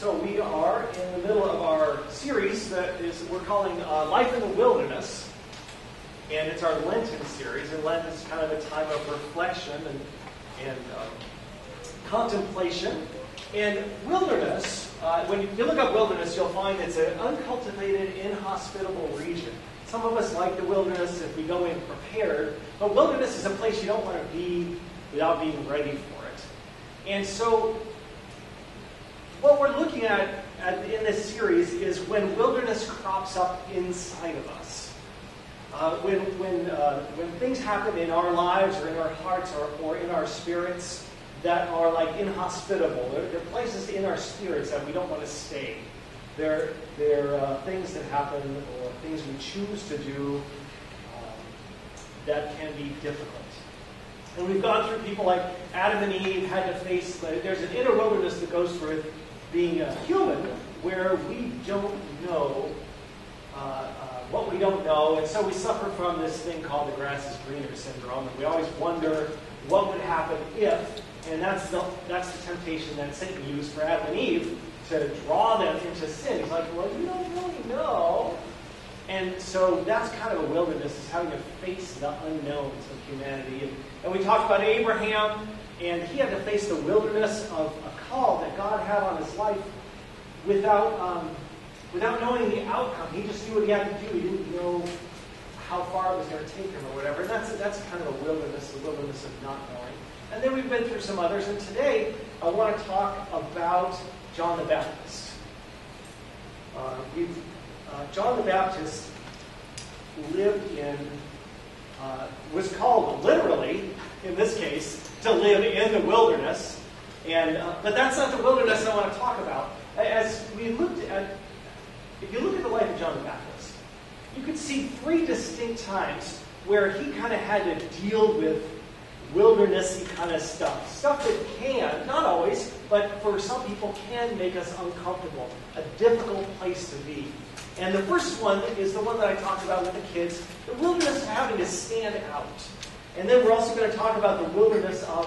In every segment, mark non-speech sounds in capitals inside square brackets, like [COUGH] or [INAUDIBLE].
So we are in the middle of our series that is we're calling uh, Life in the Wilderness, and it's our Lenten series. And Lent is kind of a time of reflection and and um, contemplation. And wilderness, uh, when you look up wilderness, you'll find it's an uncultivated, inhospitable region. Some of us like the wilderness if we go in prepared, but wilderness is a place you don't want to be without being ready for it. And so what we're looking at, at in this series is when wilderness crops up inside of us. Uh, when when, uh, when things happen in our lives or in our hearts or, or in our spirits that are like inhospitable, they're, they're places in our spirits that we don't want to stay. They're, they're uh, things that happen or things we choose to do um, that can be difficult. And we've gone through people like Adam and Eve had to face, there's an inner wilderness that goes through being a human where we don't know uh, uh, what we don't know, and so we suffer from this thing called the grass is greener syndrome, and we always wonder what would happen if, and that's the, that's the temptation that Satan used for Adam and Eve to draw them into sin. He's like, well, you don't really know. And so that's kind of a wilderness, is having to face the unknowns of humanity. And, and we talked about Abraham, and he had to face the wilderness of call that God had on his life without, um, without knowing the outcome. He just knew what he had to do. He didn't know how far it was going to take him or whatever. And that's, that's kind of a wilderness, the wilderness of not knowing. And then we've been through some others. And today I want to talk about John the Baptist. Uh, uh, John the Baptist lived in, uh, was called literally, in this case, to live in the wilderness. And, uh, but that's not the wilderness I want to talk about. As we looked at, if you look at the life of John the Baptist, you could see three distinct times where he kind of had to deal with wildernessy kind of stuff. Stuff that can, not always, but for some people can make us uncomfortable. A difficult place to be. And the first one is the one that I talked about with the kids the wilderness of having to stand out. And then we're also going to talk about the wilderness of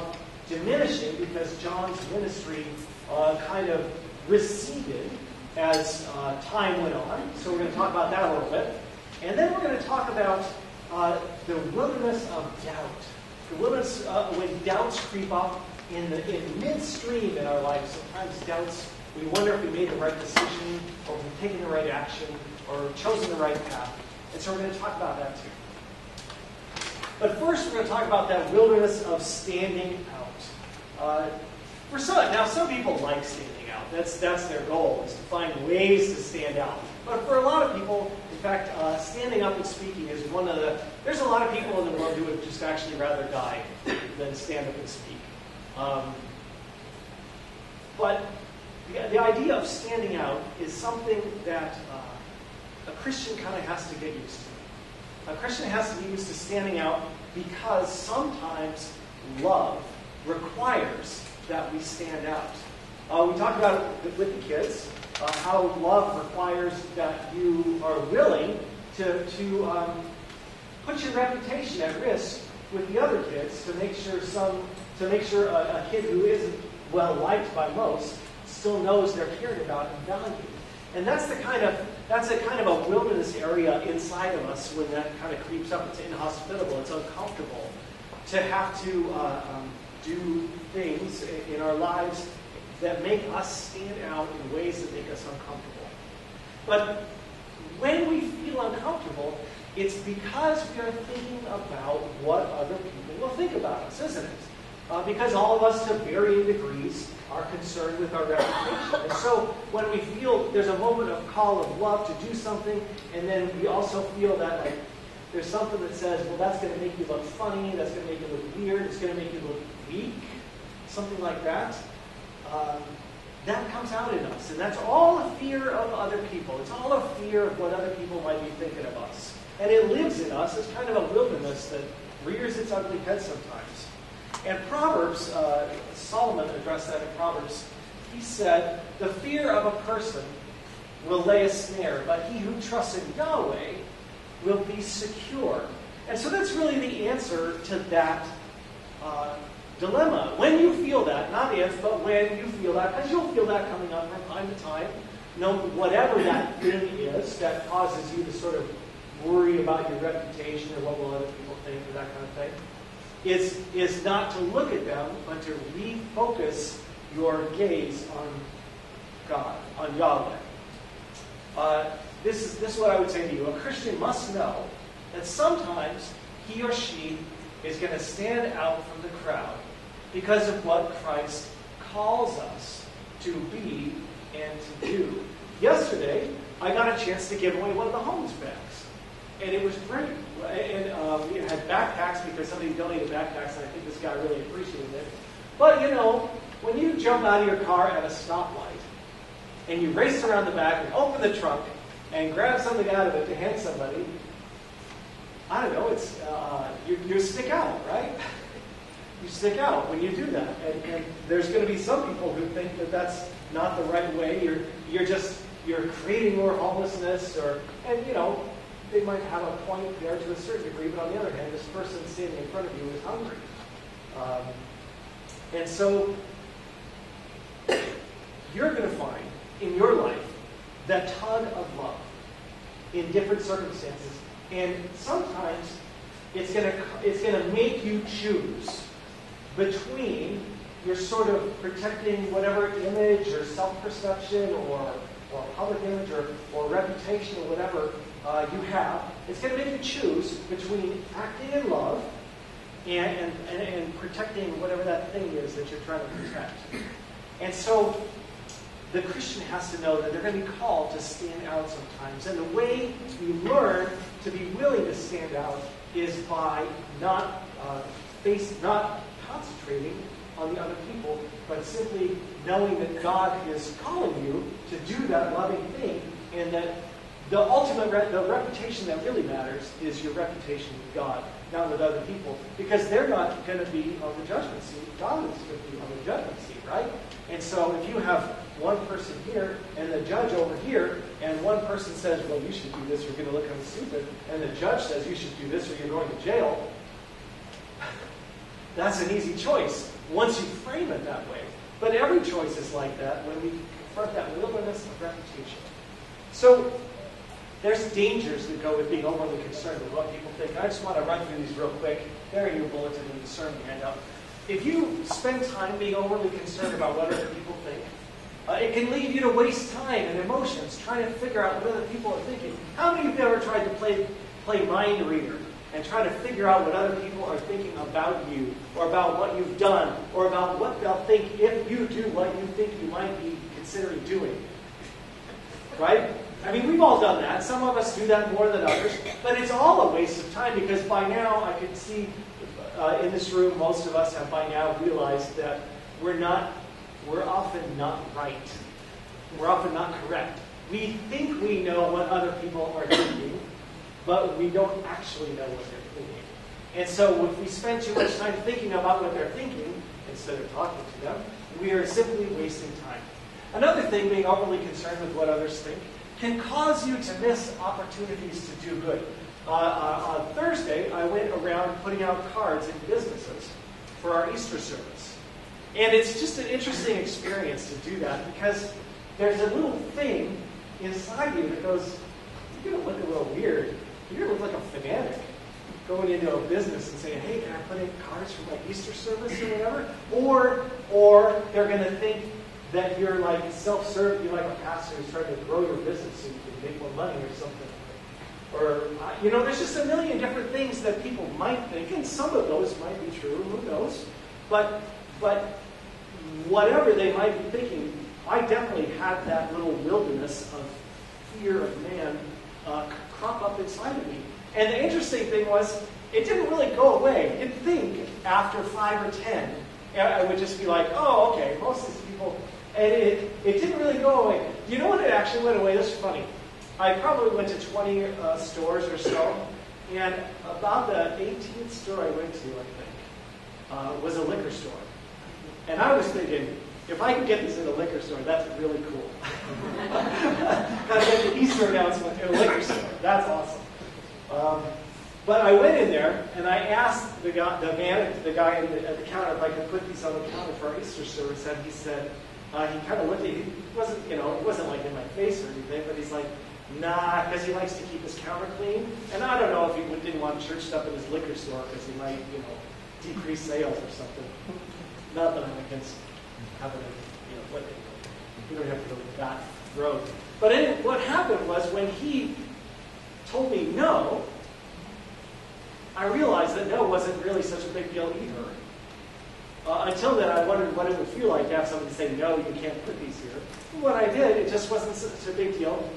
diminishing because John's ministry uh, kind of receded as uh, time went on. So we're going to talk about that a little bit. And then we're going to talk about uh, the wilderness of doubt. The wilderness uh, when doubts creep up in the in midstream in our lives. Sometimes doubts, we wonder if we made the right decision, or we've taken the right action, or chosen the right path. And so we're going to talk about that too. But first, we're going to talk about that wilderness of standing out. Uh, for some, now some people like standing out. That's that's their goal is to find ways to stand out. But for a lot of people, in fact, uh, standing up and speaking is one of the. There's a lot of people in the world who would just actually rather die than stand up and speak. Um, but the, the, idea of standing out is something that uh, a Christian kind of has to get used to. A Christian has to be used to standing out because sometimes love requires that we stand out. Uh, we talked about it with the kids, uh, how love requires that you are willing to, to um, put your reputation at risk with the other kids to make sure some to make sure a, a kid who isn't well liked by most still knows they're cared about and valued. And that's the kind of that's a kind of a wilderness area inside of us when that kind of creeps up. It's inhospitable. It's uncomfortable to have to uh, um, do things in our lives that make us stand out in ways that make us uncomfortable. But when we feel uncomfortable, it's because we are thinking about what other people will think about us, isn't it? Uh, because all of us, to varying degrees, are concerned with our reputation. And so when we feel there's a moment of call of love to do something, and then we also feel that like there's something that says, well, that's going to make you look funny, that's going to make you look weird, it's going to make you look weak, something like that, um, that comes out in us. And that's all a fear of other people. It's all a fear of what other people might be thinking of us. And it lives in us as kind of a wilderness that rears its ugly head sometimes. And Proverbs, uh, Solomon addressed that in Proverbs. He said, The fear of a person will lay a snare, but he who trusts in Yahweh will be secure. And so that's really the answer to that uh, dilemma. When you feel that, not if, but when you feel that, because you'll feel that coming up from time to time, no, whatever that [COUGHS] thing is that causes you to sort of worry about your reputation or what will other people think or that kind of thing, is, is not to look at them, but to refocus your gaze on God, on Yahweh. Uh, this, is, this is what I would say to you. A Christian must know that sometimes he or she is going to stand out from the crowd because of what Christ calls us to be and to do. Yesterday, I got a chance to give away one of the homeless bags, and it was great. And um, we had backpacks because somebody donated backpacks, and I think this guy really appreciated it. But you know, when you jump out of your car at a stoplight and you race around the back and open the trunk and grab something out of it to hand somebody, I don't know, it's uh, you, you stick out, right? [LAUGHS] you stick out when you do that. And, and there's going to be some people who think that that's not the right way. You're, you're just, you're creating more homelessness or, and you know, they might have a point there to a certain degree, but on the other hand, this person standing in front of you is hungry. Um, and so, [COUGHS] you're going to find in your life that tug of love in different circumstances. And sometimes it's going to, it's going to make you choose between your sort of protecting whatever image or self-perception or, or public image or, or reputation or whatever uh, you have. It's going to make you choose between acting in love and, and, and, protecting whatever that thing is that you're trying to protect. And so the Christian has to know that they're going to be called to stand out sometimes. And the way we learn to be willing to stand out is by not uh, face, not concentrating on the other people, but simply knowing that God is calling you to do that loving thing, and that the ultimate re- the reputation that really matters is your reputation with God, not with other people, because they're not going to be on the judgment seat. God is going to be on the judgment seat, right? And so if you have one person here and the judge over here, and one person says, well, you should do this, you're going to look kind of stupid, and the judge says you should do this or you're going to jail, [LAUGHS] that's an easy choice once you frame it that way. But every choice is like that when we confront that wilderness of reputation. So there's dangers that go with being overly concerned with what people think. I just want to run through these real quick. They're in your bulletin and the sermon handout. If you spend time being overly concerned about what other people think, uh, it can lead you to waste time and emotions trying to figure out what other people are thinking. How many of you have ever tried to play, play mind reader and try to figure out what other people are thinking about you, or about what you've done, or about what they'll think if you do what you think you might be considering doing? Right? I mean, we've all done that. Some of us do that more than others, but it's all a waste of time because by now I can see uh, in this room, most of us have by now realized that we're not, we're often not right. We're often not correct. We think we know what other people are thinking, but we don't actually know what they're thinking. And so if we spend too much time thinking about what they're thinking instead of talking to them, we are simply wasting time. Another thing, being overly concerned with what others think, can cause you to miss opportunities to do good. Uh, uh, on Thursday, I went around putting out cards in businesses for our Easter service. And it's just an interesting experience to do that because there's a little thing inside you that goes, you're going to look a little weird. You're going to look like a fanatic going into a business and saying, hey, can I put in cards for my Easter service or whatever? Or, or they're going to think that you're like self-serve, you're like a pastor who's trying to grow your business so you can make more money or something. Or, uh, you know, there's just a million different things that people might think, and some of those might be true, who knows? But, but whatever they might be thinking, I definitely had that little wilderness of fear of man uh, crop up inside of me. And the interesting thing was, it didn't really go away. You'd think after five or ten, I would just be like, oh, okay, most of these people, and it, it didn't really go away. You know what it actually went away? This is funny. I probably went to 20 uh, stores or so, and about the 18th store I went to, I think, uh, was a liquor store. And I was thinking, if I can get this in a liquor store, that's really cool. [LAUGHS] Got to get the Easter announcement in a liquor store. That's awesome. Um, But I went in there and I asked the guy, the man, the guy the, at the counter if I could put these on the counter for our Easter service, and he said, uh, he kind of looked at me. He wasn't, you know, it wasn't like in my face or anything, but he's like, nah, because he likes to keep his counter clean. And I don't know if he didn't want church stuff in his liquor store because he might, you know, decrease sales or something. Not that I'm against having a, you know, what you don't have to go that road. But it, what happened was when he told me no, I realized that no wasn't really such a big deal either. Uh, until then, I wondered what it would feel like to have somebody say, no, you can't put these here. When I did, it just wasn't such a big deal.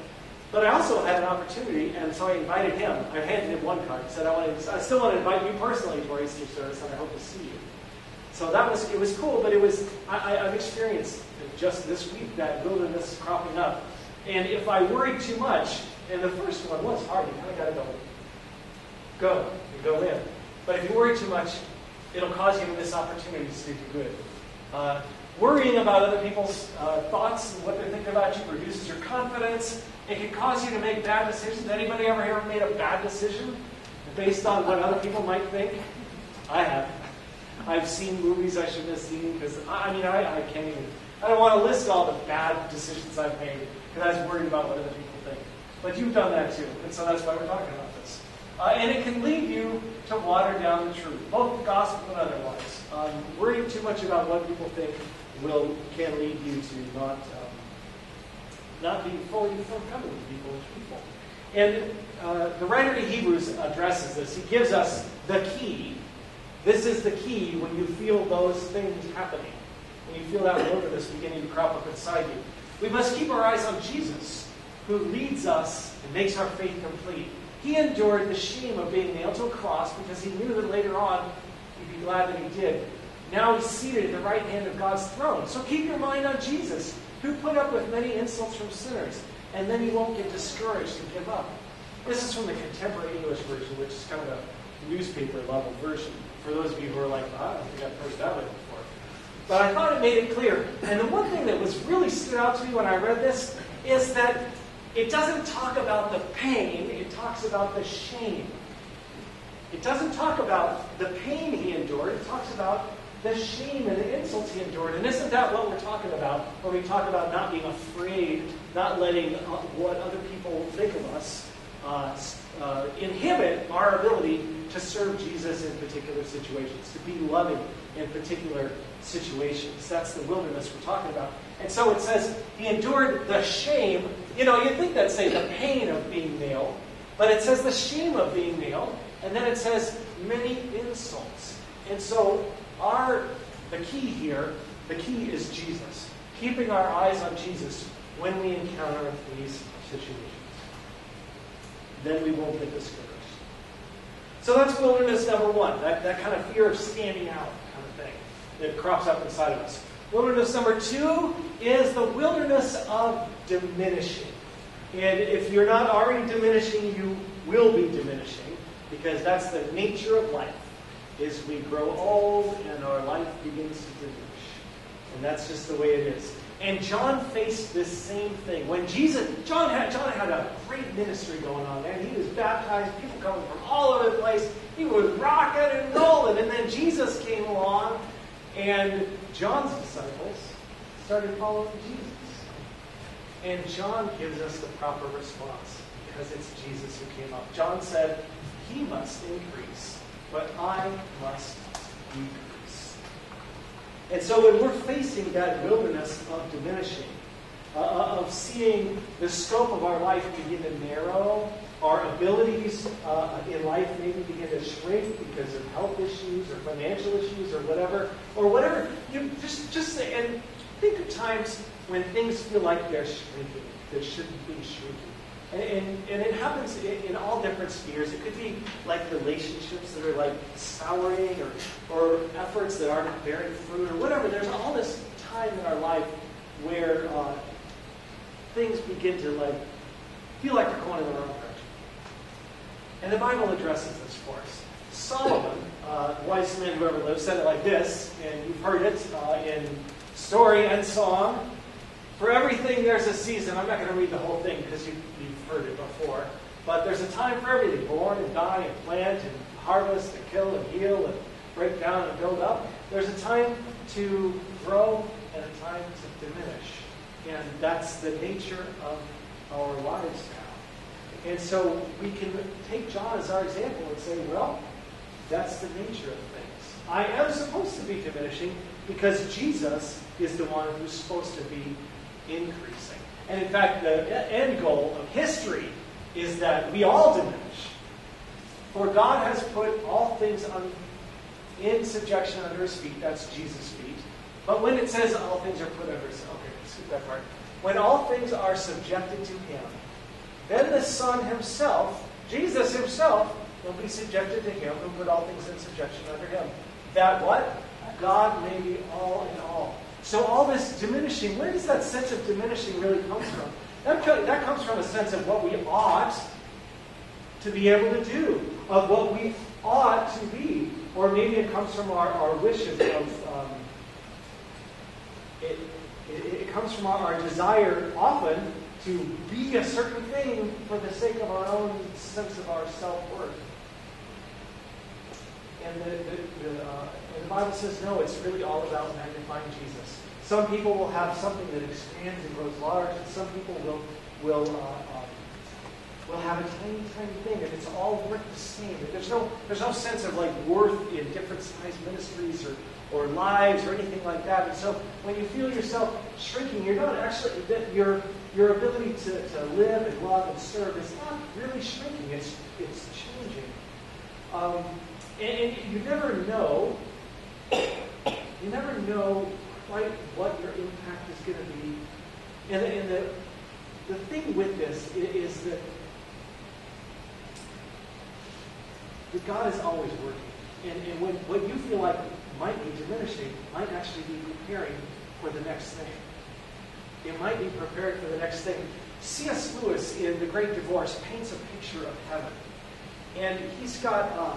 But I also had an opportunity, and so I invited him. I handed him one card. I said, I, want to, I still want to invite you personally to our Easter service, and I hope to see you. So that was, it was cool, but it was, I, I've experienced just this week that wilderness cropping up. And if I worried too much, and the first one was hard, you kind of got to go, go, and go in. But if you worry too much, it'll cause you to miss opportunities to do good. Uh, worrying about other people's uh, thoughts and what they're thinking about you reduces your confidence. It can cause you to make bad decisions. Anybody ever ever made a bad decision based on what other people might think? I have. I've seen movies I shouldn't have seen because I mean I, I can't even. I don't want to list all the bad decisions I've made because I was worried about what other people think. But you've done that too, and so that's why we're talking about this. Uh, and it can lead you to water down the truth, both gospel and otherwise. Um, worrying too much about what people think will can lead you to not um, not being fully forthcoming with people as people. And uh, the writer to Hebrews addresses this. He gives us the key. This is the key when you feel those things happening, when you feel that wilderness beginning to crop up inside you. We must keep our eyes on Jesus, who leads us and makes our faith complete. He endured the shame of being nailed to a cross because he knew that later on he'd be glad that he did. Now he's seated at the right hand of God's throne. So keep your mind on Jesus, who put up with many insults from sinners, and then you won't get discouraged and give up. This is from the contemporary English version, which is kind of a newspaper level version. For those of you who are like, oh, I don't think I've heard that one before. But I thought it made it clear. And the one thing that was really stood out to me when I read this is that it doesn't talk about the pain, it talks about the shame. It doesn't talk about the pain he endured, it talks about the shame and the insults he endured. And isn't that what we're talking about when we talk about not being afraid, not letting uh, what other people think of us uh, uh, inhibit our ability to serve Jesus in particular situations, to be loving in particular situations? That's the wilderness we're talking about. And so it says he endured the shame. You know, you'd think that'd say the pain of being nailed, but it says the shame of being nailed, and then it says many insults. And so our the key here, the key is Jesus. Keeping our eyes on Jesus when we encounter these situations. Then we won't get discouraged. So that's wilderness number one, that, that kind of fear of standing out kind of thing that crops up inside of us. Wilderness number two is the wilderness of diminishing. And if you're not already diminishing, you will be diminishing because that's the nature of life is we grow old and our life begins to diminish. And that's just the way it is. And John faced this same thing. When Jesus, John had, John had a great ministry going on there. He was baptized, people coming from all over the place. He was rocking and rolling. And then Jesus came along, and John's disciples started following Jesus. And John gives us the proper response because it's Jesus who came up. John said, He must increase but I must decrease. And so when we're facing that wilderness of diminishing, uh, uh, of seeing the scope of our life begin to narrow, our abilities uh, in life maybe begin to shrink because of health issues or financial issues or whatever, or whatever, you just just and think of times when things feel like they're shrinking that shouldn't be shrinking. And, and, and, it happens in, in, all different spheres. It could be like relationships that are like souring or, or efforts that aren't bearing fruit or whatever. There's all this time in our life where uh, things begin to like feel like they're going in the wrong. And the Bible addresses this for us. Solomon, uh, wisest man who ever lived, said it like this, and you've heard it uh, in story and song. For everything, there's a season. I'm not going to read the whole thing because you, have heard it before. But there's a time for everything born and die and plant and harvest and kill and heal and break down and build up. There's a time to grow and a time to diminish. And that's the nature of our lives. And so we can take John as our example and say, well, that's the nature of things. I am supposed to be diminishing because Jesus is the one who's supposed to be increasing. And in fact, the end goal of history is that we all diminish. For God has put all things in subjection under his feet. That's Jesus' feet. But when it says all things are put under his okay, skip that part. When all things are subjected to him, then the Son himself, Jesus himself, will be subjected to him who put all things in subjection under him. That what? God may be all in all. So all this diminishing, where does that sense of diminishing really come from? That, that comes from a sense of what we ought to be able to do, of what we ought to be. Or maybe it comes from our, our wishes of, um, it, it, it, comes from our, our desire often to be a certain thing for the sake of our own sense of our self-worth. And the, the, the, uh, and the Bible says, no, it's really all about magnifying Jesus. Some people will have something that expands and grows large, and some people will will uh, um, will have a tiny, tiny thing, and it's all worth the same. There's no there's no sense of like worth in different size ministries or or lives or anything like that. And so when you feel yourself shrinking, you're not actually your your ability to, to live and love and serve is not really shrinking. It's it's changing. Um, and, and you never know. You never know quite what your impact is going to be. And, and the, the thing with this is, is that, that God is always working. And, and when what you feel like might be diminishing might actually be preparing for the next thing. It might be prepared for the next thing. C.S. Lewis in The Great Divorce paints a picture of heaven. And he's got, uh,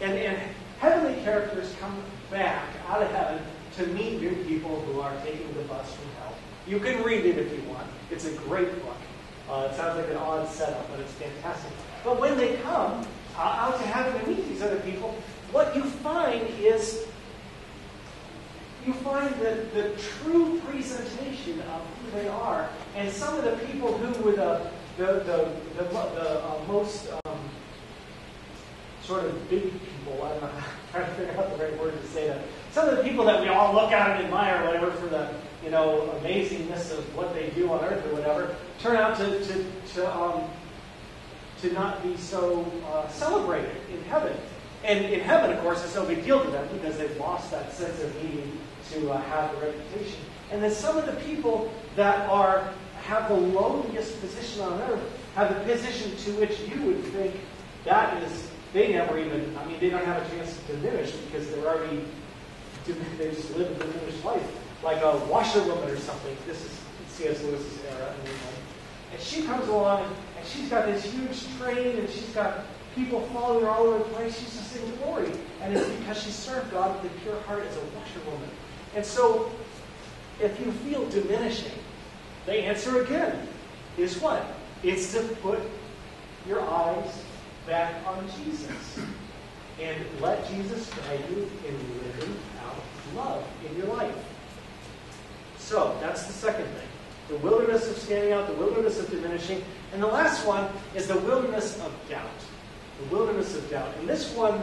and, and heavenly characters come back out of heaven to meet new people who are taking the bus from hell. You can read it if you want. It's a great book. Uh, it sounds like an odd setup, but it's fantastic. But when they come uh, out to heaven to meet these other people, what you find is you find the, the true presentation of who they are. And some of the people who were the, the, the, the, uh, most um, sort of big people, I'm trying to figure out the right word to say that some of the people that we all look at and admire, whatever, for the you know amazingness of what they do on earth or whatever, turn out to to to, um, to not be so uh, celebrated in heaven. And in heaven, of course, it's no big deal to them because they've lost that sense of needing to uh, have the reputation. And then some of the people that are have the lowliest position on earth have the position to which you would think that is they never even I mean they don't have a chance to diminish because they're already they just live a diminished life, like a washerwoman or something. This is C.S. Lewis's era, and she comes along and she's got this huge train and she's got people following her all over the place. She's just in glory, and it's because she served God with a pure heart as a washerwoman. And so, if you feel diminishing, the answer again is what? It's to put your eyes back on Jesus and let Jesus guide you in living out love in your life. So that's the second thing. The wilderness of standing out, the wilderness of diminishing. And the last one is the wilderness of doubt. The wilderness of doubt. And this one,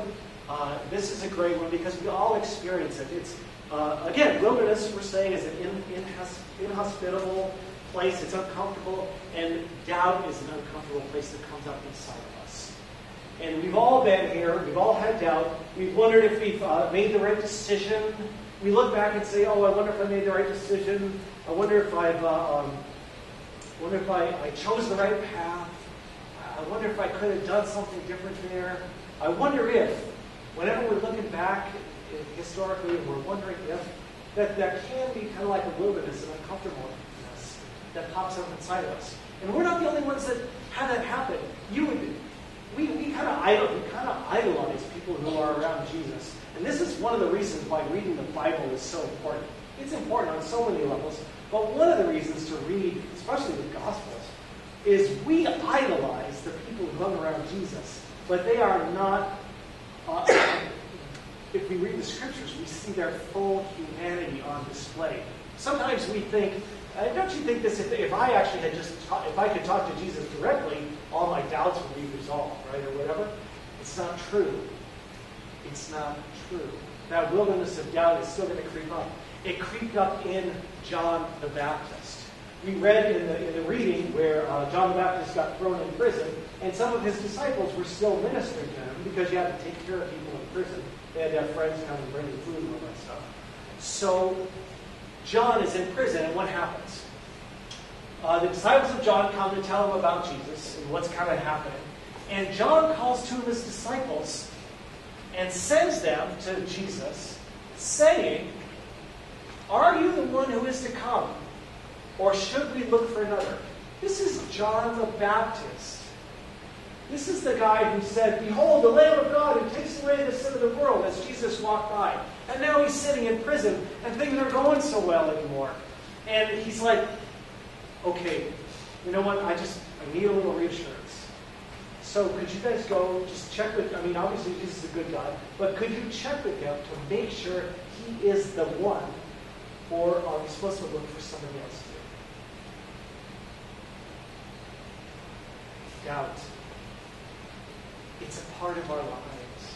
uh, this is a great one because we all experience it. It's, uh, again, wilderness, we're saying, is an in, inhospitable place. It's uncomfortable. And doubt is an uncomfortable place that comes up inside of us. And we've all been here. We've all had doubt. We've wondered if we've uh, made the right decision. We look back and say, "Oh, I wonder if I made the right decision. I wonder if I've, uh, um, wonder if I, I chose the right path. I wonder if I could have done something different there. I wonder if, whenever we're looking back historically and we're wondering if, that that can be kind of like a wilderness, an uncomfortableness that pops up inside of us. And we're not the only ones that have that happen. You would we, we kind of idol, we kind of idolize people who are around Jesus. And this is one of the reasons why reading the Bible is so important. It's important on so many levels, but one of the reasons to read, especially the Gospels, is we idolize the people who hung around Jesus, but they are not. Uh, if we read the scriptures, we see their full humanity on display. Sometimes we think, uh, don't you think this? If, if I actually had just, ta- if I could talk to Jesus directly, all my doubts would be resolved, right, or whatever. It's not true. It's not true. That wilderness of doubt is still going to creep up. It creeped up in John the Baptist. We read in the, in the reading where uh, John the Baptist got thrown in prison, and some of his disciples were still ministering to him because you had to take care of people in prison. They had to have friends come and bring them food and all that stuff. So John is in prison, and what happens? Uh, the disciples of John come to tell him about Jesus and what's kind of happening. And John calls two of his disciples and sends them to Jesus, saying, Are you the one who is to come? Or should we look for another? This is John the Baptist. This is the guy who said, Behold, the Lamb of God who takes away the sin of the world as Jesus walked by. And now he's sitting in prison and things aren't going so well anymore. And he's like, Okay, you know what? I just I need a little reassurance. So could you guys go just check with I mean obviously Jesus is a good guy, but could you check with him to make sure he is the one? Or are we supposed to look for somebody else too? Doubt. It's a part of our lives.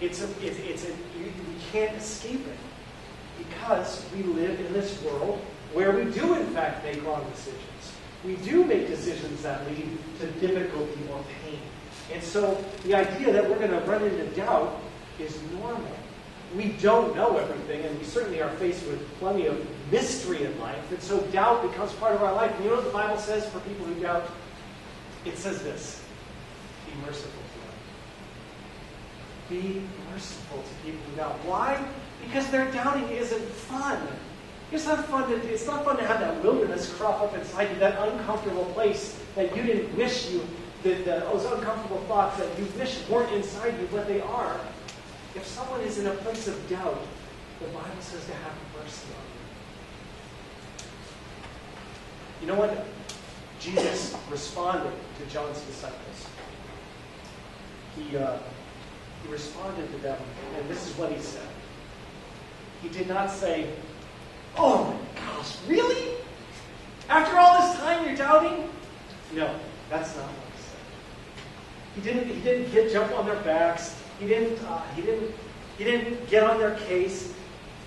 It's a, it's, it's a, you, we can't escape it because we live in this world where we do, in fact, make wrong decisions. We do make decisions that lead to difficulty or pain. And so the idea that we're going to run into doubt is normal. We don't know everything, and we certainly are faced with plenty of mystery in life. And so doubt becomes part of our life. And you know what the Bible says for people who doubt? It says this be merciful to them. Be merciful to people who doubt. Why? Because their doubting isn't fun. It's not fun to it's not fun to have that wilderness crop up inside you, that uncomfortable place that you didn't wish you, that oh, those uncomfortable thoughts that you wish weren't inside you, but they are. If someone is in a place of doubt, the Bible says to have mercy on them. You know what? Jesus responded to John's disciples. He, uh, he responded to them, and this is what he said. He did not say, Oh my gosh, really? After all this time you're doubting? No, that's not what he said. He didn't, he didn't get jump on their backs. He didn't, uh, he, didn't, he didn't get on their case.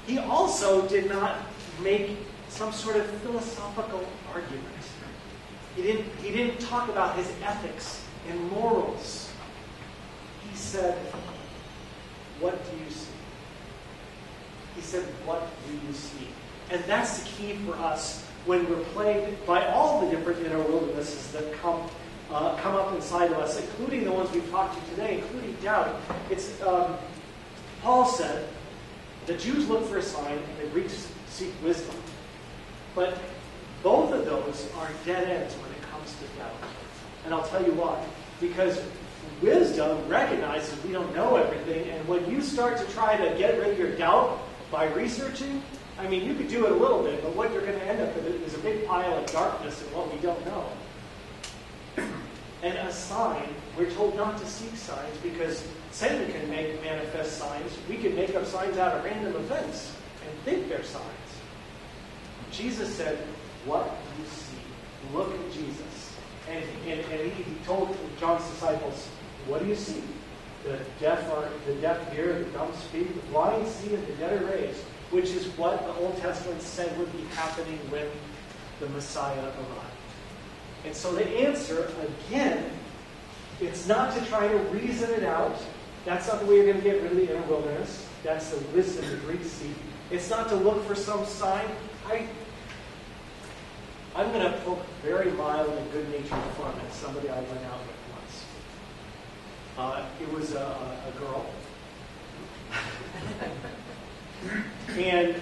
He also did not make some sort of philosophical argument. He didn't, he didn't talk about his ethics and morals. He said, What do you see? He said, What do you see? And that's the key for us when we're plagued by all the different inner wildernesses that come uh, come up inside of us, including the ones we've talked to today, including doubt. It's um, Paul said the Jews look for a sign, and the Greeks seek wisdom, but both of those are dead ends to. And I'll tell you why. Because wisdom recognizes we don't know everything, and when you start to try to get rid of your doubt by researching, I mean, you could do it a little bit, but what you're going to end up with is a big pile of darkness and what we don't know. and a sign, we're told not to seek signs because Satan can make manifest signs. We can make up signs out of random events and think they're signs. Jesus said, What you see? Look at Jesus. And, and, and he, he told John's disciples, What do you see? The deaf are the deaf hear, the dumb speak, the blind see, and the dead are raised which is what the Old Testament said would be happening when the Messiah arrived. And so the answer, again, it's not to try to reason it out. That's not the way you're going to get rid of the inner wilderness. That's the wisdom the Greeks seek. It's not to look for some sign. I, I'm going to poke very mild and good-natured fun at somebody I went out with once. Uh, it was a, a girl. And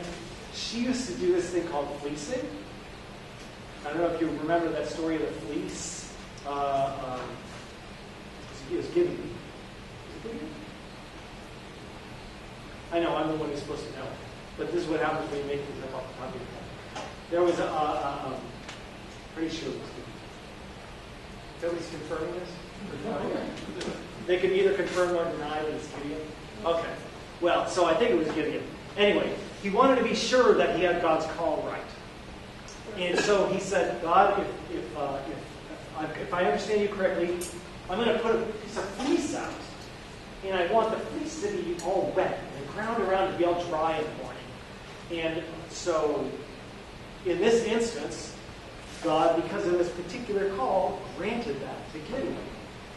she used to do this thing called fleecing. I don't know if you remember that story of the fleece. Uh, um, it was. I know, I'm the one who's supposed to know. But this is what happens when you make things up off the top of your head. There was a, a, a um, pretty sure it was Gideon. Nobody's confirming this? [LAUGHS] They can either confirm or deny that it's Gideon? Okay. Well, so I think it was Gideon. Anyway, he wanted to be sure that he had God's call right. And so he said, God, if, if, uh, if, if I understand you correctly, I'm going to put a piece of fleece out. And I want the fleece to be all wet and the ground around to be all dry in the morning. And so, in this instance, God, because of this particular call, granted that to Gideon.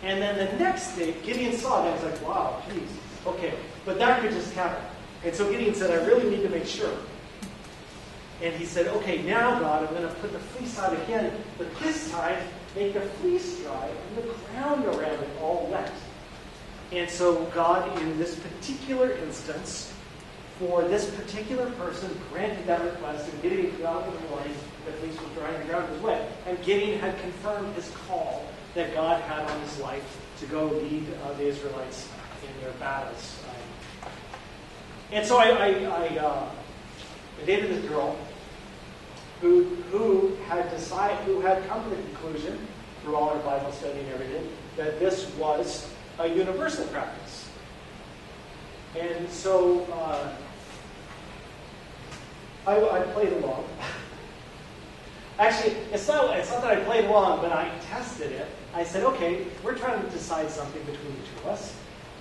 And then the next day, Gideon saw that. was like, wow, geez, okay. But that could just happen. And so Gideon said, I really need to make sure. And he said, okay, now, God, I'm going to put the fleece out again, but this time, make the fleece dry and the ground around it all wet. And so God, in this particular instance, for this particular person, granted that request, and Gideon in the morning, the fleece was drying the ground was wet. And Gideon had confirmed his call that God had on his life to go lead uh, the Israelites in their battles. Um, and so I, I, I, uh, I dated this girl who, who had decided, who had come to the conclusion through all her Bible study and everything that this was a universal practice. And so uh, I, I played along. Actually, it's not, it's not that I played along, but I tested it. I said, okay, we're trying to decide something between the two of us.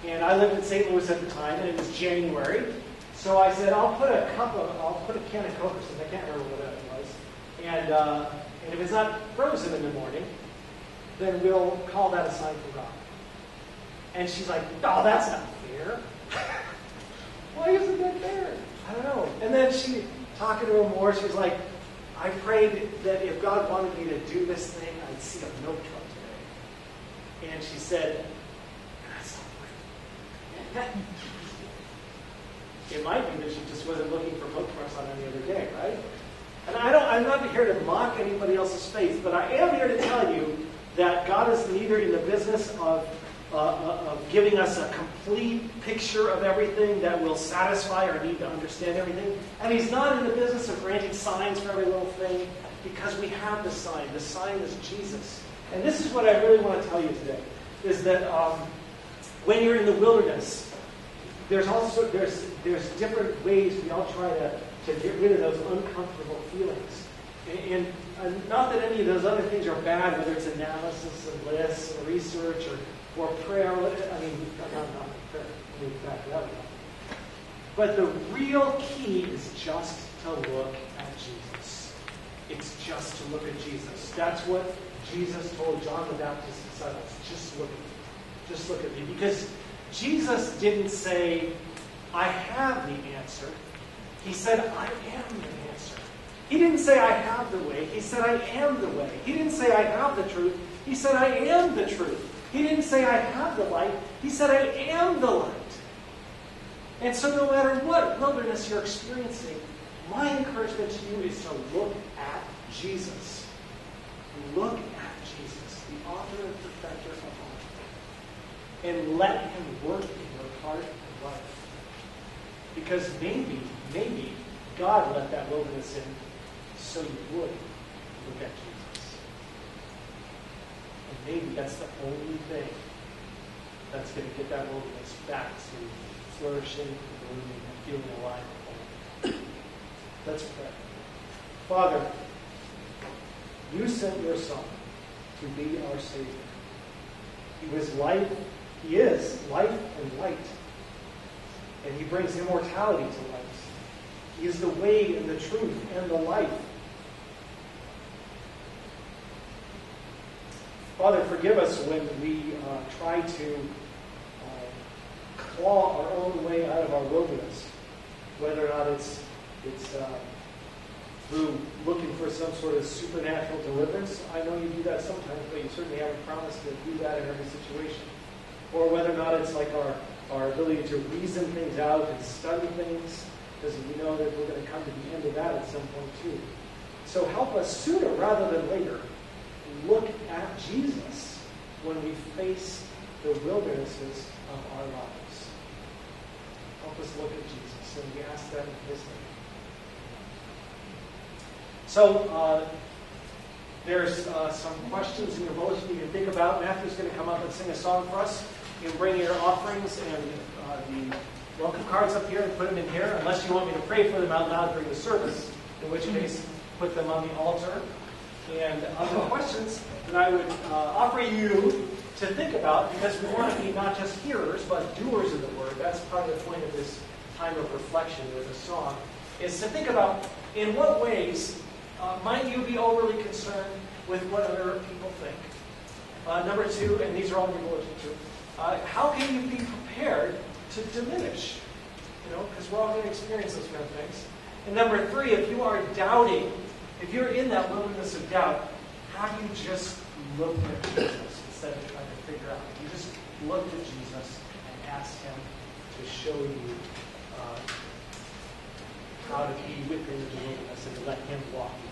And I lived in St. Louis at the time, and it was January. So I said, I'll put a cup of, I'll put a can of Coke or something. I can't remember what that was. And, uh, and if it's not frozen in the morning, then we'll call that a sign from God. And she's like, oh, that's not fair. [LAUGHS] Why isn't that fair? I don't know. And then she, talking to him more, she's like, I prayed that if God wanted me to do this thing, I'd see a milk truck today. And she said, that's not right. [LAUGHS] it might be that she just wasn't looking for milk trucks on any other day, right? And I don't, I'm not here to mock anybody else's faith, but I am here to tell you that God is neither in the business of uh, uh, of giving us a complete picture of everything that will satisfy our need to understand everything. And He's not in the business of granting signs for every little thing because we have the sign. The sign is Jesus. And this is what I really want to tell you today: is that um, when you're in the wilderness, there's also there's there's different ways we all try to, to get rid of those uncomfortable feelings. And, and not that any of those other things are bad, whether it's analysis and lists or research or or prayer. I mean, not, prayer. But the real key is just to look at Jesus. It's just to look at Jesus. That's what Jesus told John the Baptist's disciples. Just look at me. Just look at me. Because Jesus didn't say, I have the answer. He said, I am the answer. He didn't say, I have the way. He said, I am the way. He didn't say, I have the truth. He said, I am the truth. He didn't say, I have the light. He said, I am the light. And so, no matter what wilderness you're experiencing, my encouragement to you is to look at Jesus. Look at Jesus, the author and perfecter of all. And let him work in your heart and life. Because maybe, maybe God let that wilderness in so you would look at Jesus. Maybe that's the only thing that's going to get that wilderness back to flourishing, and blooming, and feeling alive. Let's pray. Father, you sent your Son to be our Savior. He was life, He is life and light. And He brings immortality to life. He is the way and the truth and the life. Father, forgive us when we uh, try to uh, claw our own way out of our wilderness, whether or not it's, it's uh, through looking for some sort of supernatural deliverance. I know you do that sometimes, but you certainly haven't promised to do that in every situation. Or whether or not it's like our, our ability to reason things out and study things, because we know that we're going to come to the end of that at some point too. So help us sooner rather than later look at Jesus when we face the wildernesses of our lives. Help us look at Jesus, and we ask that in His name. So, uh, There's uh, some questions in your bulletin you can think about. Matthew's going to come up and sing a song for us. You can bring your offerings and uh, the welcome cards up here and put them in here, unless you want me to pray for them out loud during the service, in which case, put them on the altar. And other questions that I would uh, offer you to think about, because we want to be not just hearers, but doers of the word. That's part of the point of this time of reflection with a song, is to think about in what ways uh, might you be overly concerned with what other people think. Uh, number two, and these are all your bulletin too, uh, how can you be prepared to diminish? You know, because we're all going to experience those kind of things. And number three, if you are doubting, if you're in that wilderness of doubt, how do you just look at Jesus instead of trying to figure out? You just look at Jesus and ask Him to show you uh, how to be with Him in the wilderness and to let Him walk you